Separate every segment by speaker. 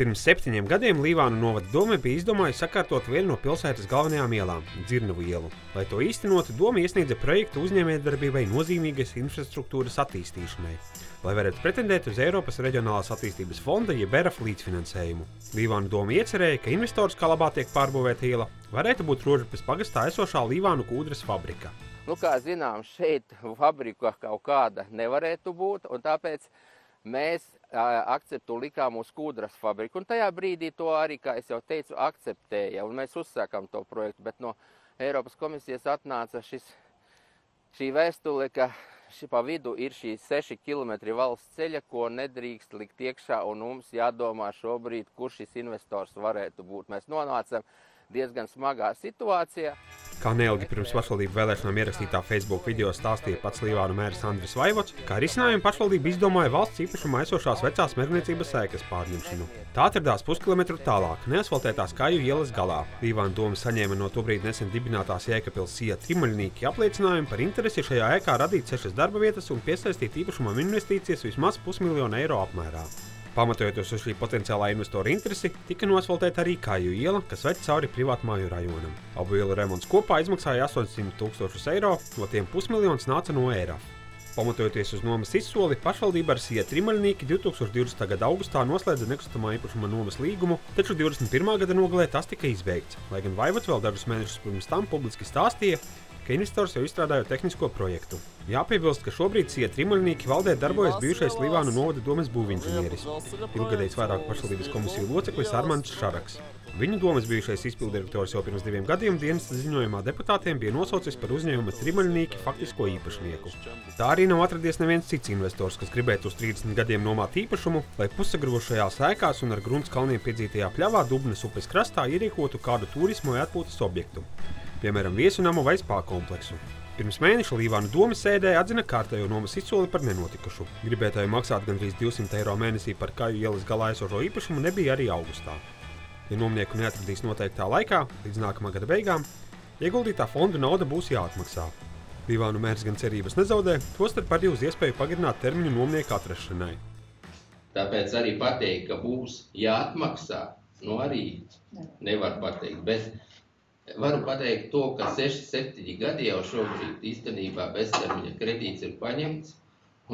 Speaker 1: Pirms septiņiem gadiem Līvānu novada doma bija izdomājusi sakārtot vienu no pilsētas galvenajām ielām - Dzirnavu ielu. Lai to īstenotu, doma iesniedza projektu uzņēmējdarbībai nozīmīgas infrastruktūras attīstīšanai, lai varētu pretendēt uz Eiropas Reģionālās attīstības fonda jeb ERF līdzfinansējumu. Līvānu doma iecerēja, ka investors, kā labāk tiek pārbūvēta iela, varētu būt Rožupes pagastā esošā Līvānu kūdras fabrika.
Speaker 2: Nu, kā zinām, šeit fabrika kaut kāda nevarētu būt, un tāpēc mēs akceptu likām uz kūdras fabriku. Un tajā brīdī to arī, kā jau teicu, akceptēja, un mēs uzsākām to projektu. Bet no Eiropas komisijas atnāca šis, šī vēstule, ka šī pa vidu ir šī 6 km valsts ceļa, ko nedrīkst likt iekšā, un mums jādomā šobrīd, kurš šis investors varētu būt. Mēs nonācam diezgan smagā situācijā.
Speaker 1: Kā neilgi pirms pašvaldību vēlēšanām ierakstītā Facebook video stāstīja pats Līvānu mērs Andris Vaivots, kā risinājumu pašvaldība izdomāja valsts īpašumā esošās vecās medniecības sēklas pārņemšanu. Tā atradās puskilometru tālāk, neasfaltētās kāju ielas galā. Līvānu doma saņēma no tobrīd nesen dibinātās Jēkabils Sija Trimaļnieki apliecinājumu par interesi šajā ēkā radīt sešas darba vietas un piesaistīt īpašumam investīcijas vismaz pusmiljonu eiro apmērā. Pamatojoties uz šī potenciālā investora interesi, tika nosvaltēta arī Kāju iela, kas ved cauri privātmāju rajonam. Abu ielu remonts kopā izmaksāja 800 tūkstošus eiro, no tiem pusmiljons nāca no ERAF. Pamatojoties uz nomas izsoli, pašvaldība ar Sija Trimaļnieki 2020. gada augustā noslēdza nekustamā īpašuma nomas līgumu, taču 21. gada nogalē tas tika izbeigts, lai gan Vaivots vēl dažus mēnešus pirms tam publiski stāstīja, ka investors jau izstrādāja tehnisko projektu. Jāpiebilst, ka šobrīd Sija Trimaļnieki valdē darbojas bijušais Līvānu novada domas būvinženieris, ilgadējs vairāku pašvaldības komisiju loceklis Armands Šaraks. Viņu domas bijušais izpildirektors jau pirms diviem gadiem dienas ziņojumā deputātiem bija nosaucis par uzņēmuma Trimaļnieki faktisko īpašnieku. Tā arī nav atradies neviens cits investors, kas gribētu uz 30 gadiem nomāt īpašumu, lai pussagrošajās ēkās un ar grunts kalniem piedzītajā pļavā Dubnas upes krastā ierīkotu kādu turismu vai atpūtas objektu piemēram, viesunamu vai spā kompleksu. Pirms mēneša Līvānu domas sēdē atzina kārtējo nomas izsoli par nenotikušu. Gribētāju maksāt gandrīz 200 eiro mēnesī par kāju ielas galā esošo īpašumu nebija arī augustā. Ja nomnieku neatradīs noteiktā laikā, līdz nākamā gada beigām, ieguldītā fonda nauda būs jāatmaksā. Līvānu mērs gan cerības nezaudē, tostarp arī uz iespēju pagarināt termiņu nomnieku atrašanai.
Speaker 2: Tāpēc arī pateikt, ka būs jāatmaksā, nu arī nevar pateikt. Bet Varu pateikt to, ka 6-7 gadi jau šobrīd īstenībā beztermiņa kredīts ir paņemts,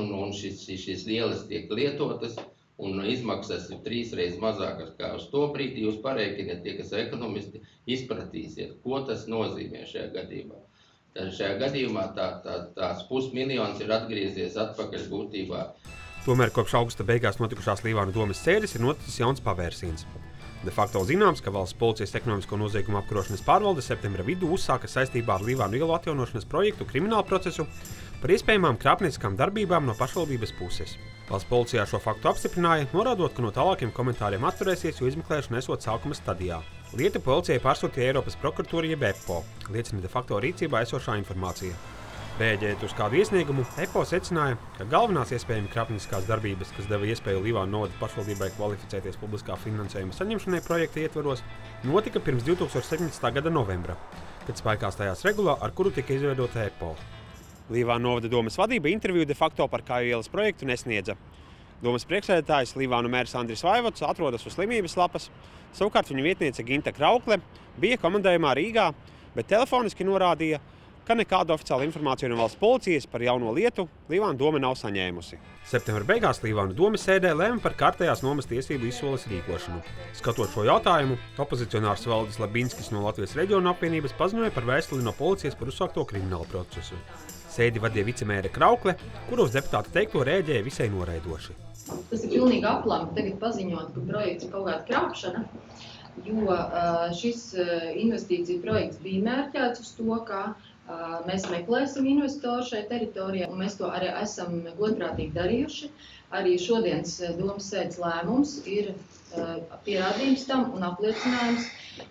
Speaker 2: un, un šis, šis lielas tiek lietotas, un izmaksas ir trīsreiz mazākas kā uz to brīdi. Jūs pareikiniet, tie, kas ekonomisti, izpratīsiet, ko tas nozīmē šajā gadījumā. Tad šajā gadījumā tā, tā, tās pusmiljons ir atgriezies atpakaļ būtībā.
Speaker 1: Tomēr kopš augusta beigās notikušās Līvānu domas sēdes ir noticis jauns pavērsiens. De facto zināms, ka valsts policijas ekonomisko noziegumu apkarošanas pārvalde septembra vidū uzsāka saistībā ar Līvānu ielu atjaunošanas projektu kriminālu procesu par iespējamām krāpnieciskām darbībām no pašvaldības puses. Valsts policijā šo faktu apstiprināja, norādot, ka no tālākiem komentāriem atturēsies, jo izmeklēšana esot sākuma stadijā. Lieta policijai pārsūtīja Eiropas prokuratūra jeb EPO, liecina de facto rīcībā esošā informācija. Rēģējot uz kādu iesniegumu, EPO secināja, ka galvenās iespējamās krāpnieciskās darbības, kas deva iespēju Līvānu novada pašvaldībai kvalificēties publiskā finansējuma saņemšanai projekta ietvaros, notika pirms 2017. gada novembra, kad spēkā stājās regulā, ar kuru tika izveidota EPO. Līvānu novada domas vadība interviju de facto par kāju ielas projektu nesniedza. Domas priekšsēdētājs Līvānu mērs Andris Vaivots atrodas uz slimības lapas, savukārt viņa vietniece Ginta Kraukle bija komandējumā Rīgā, bet telefoniski norādīja, ka nekādu oficiālu informāciju no valsts policijas par jauno lietu Līvāna doma nav saņēmusi. Septembra beigās Līvāna doma sēdē lēma par kārtējās nomas tiesību izsoles rīkošanu. Skatot šo jautājumu, opozicionārs Valdis Labinskis no Latvijas reģiona apvienības paziņoja par vēstuli no policijas par uzsākto kriminālu procesu. Sēdi vadīja vicemēra Kraukle, kur uz deputāta teikto rēģēja visai noraidoši.
Speaker 3: Tas ir pilnīgi aplami tagad paziņot, ka projekts ir kaut kāda krāpšana, jo šis investīcija projekts bija mērķēts uz to, ka Mēs meklēsim investoru šai teritorijai, un mēs to arī esam godprātīgi darījuši. Arī šodienas domas sēdes lēmums ir pierādījums tam un apliecinājums.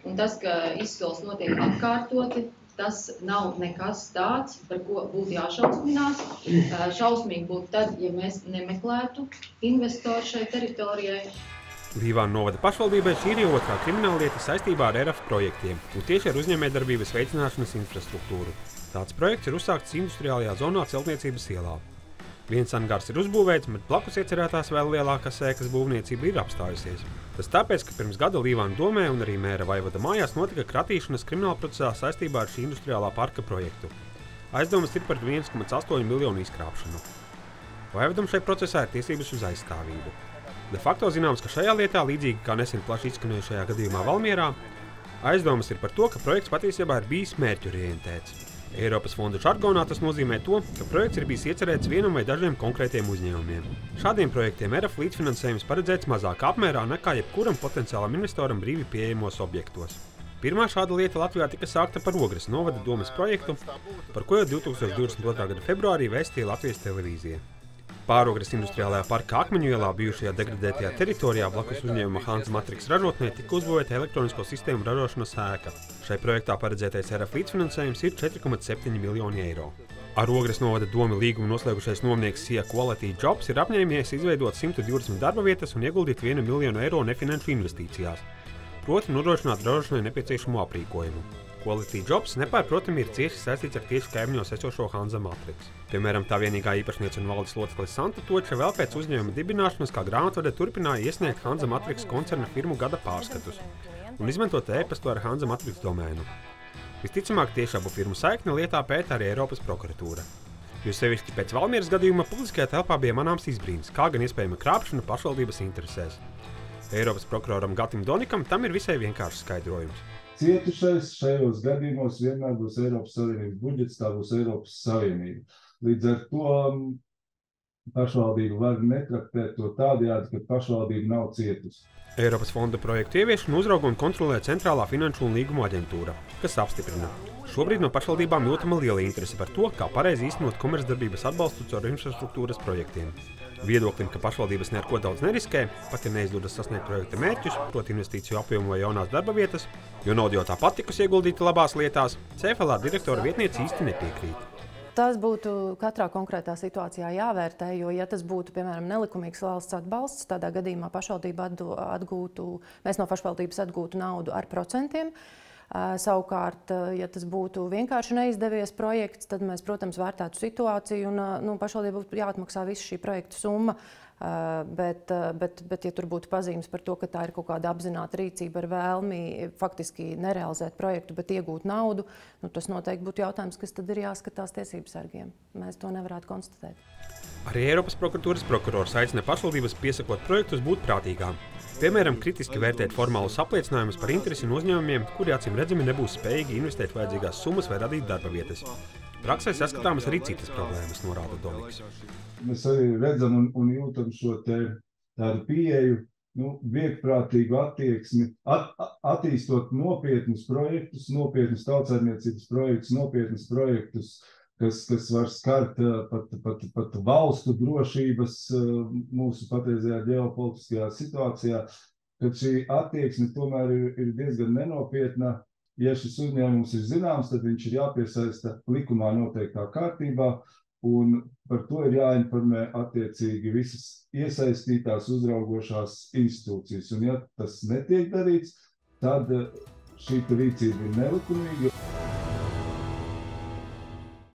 Speaker 3: Un tas, ka izsoles notiek atkārtoti, tas nav nekas tāds, par ko būtu jāšausminās. Šausmīgi būtu tad, ja mēs nemeklētu investoru šai teritorijai.
Speaker 1: Līvāna novada pašvaldībai šī ir jau otrā krimināllieta saistībā ar ERF projektiem un tieši ar uzņēmējdarbības veicināšanas infrastruktūru. Tāds projekts ir uzsākts industriālajā zonā Celtniecības ielā. Viens angārs ir uzbūvēts, bet blakus iecerētās vēl lielākā sēklas būvniecība ir apstājusies. Tas tāpēc, ka pirms gada Līvāna domē un arī mēra Vaivada mājās notika kratīšanas krimināla procesā saistībā ar šī industriālā parka projektu. Aizdomas ir par 1,8 miljonu izkrāpšanu. Vaivadam šajā procesā ir tiesības uz aizstāvību. De facto zināms, ka šajā lietā, līdzīgi kā nesen plaši izskanējušajā gadījumā Valmierā, aizdomas ir par to, ka projekts patiesībā ir bijis mērķorientēts. Eiropas fondu žargonā tas nozīmē to, ka projekts ir bijis iecerēts vienam vai dažiem konkrētiem uzņēmumiem. Šādiem projektiem ERF līdzfinansējums paredzēts mazākā apmērā nekā jebkuram potenciālam investoram brīvi pieejamos objektos. Pirmā šāda lieta Latvijā tika sākta par Ogres novada domas projektu, par ko jau 2022. gada februārī vēstīja Latvijas televīzija. Pārogres industriālajā parkā Akmeņu ielā bijušajā degradētajā teritorijā blakus uzņēmuma Hansa Matrix ražotnē tika uzbūvēta elektronisko sistēmu ražošanas ēka. Šai projektā paredzētais RF līdzfinansējums ir 4,7 miljoni eiro. Ar Ogres novada domu līgumu noslēgušais nomnieks Sija Quality Jobs ir apņēmies izveidot 120 darba vietas un ieguldīt 1 miljonu eiro nefinanšu investīcijās, proti nodrošināt ražošanai nepieciešamo aprīkojumu. Quality Jobs nepārprotami ir cieši saistīts ar tieši kaimiņos esošo Hanza Matrix. Piemēram, tā vienīgā īpašniece un valdes loceklis Santa Toča vēl pēc uzņēmuma dibināšanas kā grāmatvede turpināja iesniegt Hanza Matrix koncerna firmu gada pārskatus un izmantot e-pastu ar Hanza Matrix domēnu. Visticamāk, tieši abu firmu saikni lietā pēta arī Eiropas prokuratūra. Jo sevišķi pēc Valmieras gadījuma publiskajā telpā bija manāms izbrīns, kā gan iespējama krāpšana pašvaldības interesēs. Eiropas prokuroram Gatim Donikam tam ir visai vienkāršs skaidrojums.
Speaker 4: Cietušais šajos gadījumos vienmēr būs Eiropas Savienības budžets, tā būs Eiropas Savienība. Līdz ar to um, pašvaldību var netraktēt to tādējādi, ka pašvaldība nav cietusi.
Speaker 1: Eiropas fonda projektu ieviešanu uzrauga un kontrolē Centrālā finanšu un līguma aģentūra, kas apstiprina. Šobrīd no pašvaldībām jūtama liela interese par to, kā pareizi īstenot komercdarbības atbalstu caur infrastruktūras projektiem. Viedoklim, ka pašvaldības neko daudz neriskē, pat ja neizdodas sasniegt projekta mērķus, proti, investīciju apjomu vai jaunās darba vietas, jo nauda jau tāpat tikus ieguldīta labās lietās, CFLA direktora vietniece īsti nepiekrīt.
Speaker 5: Tas būtu katrā konkrētā situācijā jāvērtē, jo, ja tas būtu, piemēram, nelikumīgs valsts atbalsts, tādā gadījumā pašvaldība atgūtu, mēs no pašvaldības atgūtu naudu ar procentiem. Savukārt, ja tas būtu vienkārši neizdevies projekts, tad mēs, protams, vērtētu situāciju un nu, pašvaldībai būtu jāatmaksā visa šī projekta summa. Bet, bet, bet, ja tur būtu pazīmes par to, ka tā ir kaut kāda apzināta rīcība ar vēlmi faktiski nerealizēt projektu, bet iegūt naudu, nu, tas noteikti būtu jautājums, kas tad ir jāskatās tiesību sargiem. Mēs to nevarētu konstatēt.
Speaker 1: Arī Eiropas prokuratūras prokurors aicina pašvaldības piesakot projektus būt prātīgām. Piemēram, kritiski vērtēt formālus apliecinājumus par interesi no uzņēmumiem, kuri acīm redzami nebūs spējīgi investēt vajadzīgās summas vai radīt darba vietas. Praksē saskatāmas arī citas problēmas, norāda Doniks.
Speaker 4: Mēs arī redzam un, un jūtam šo tādu pieeju, nu, vieglprātīgu attieksmi, at, attīstot nopietnus projektus, nopietnus tautsājumniecības projektus, nopietnus projektus, kas, kas var skart pat, pat, pat valstu drošības mūsu patreizajā ģeopolitiskajā situācijā, kad šī attieksme tomēr ir, ir diezgan nenopietna. Ja šis uzņēmums ir zināms, tad viņš ir jāpiesaista likumā noteiktā kārtībā, un par to ir jāinformē attiecīgi visas iesaistītās uzraugošās institūcijas. Un ja tas netiek darīts, tad šī rīcība ir nelikumīga.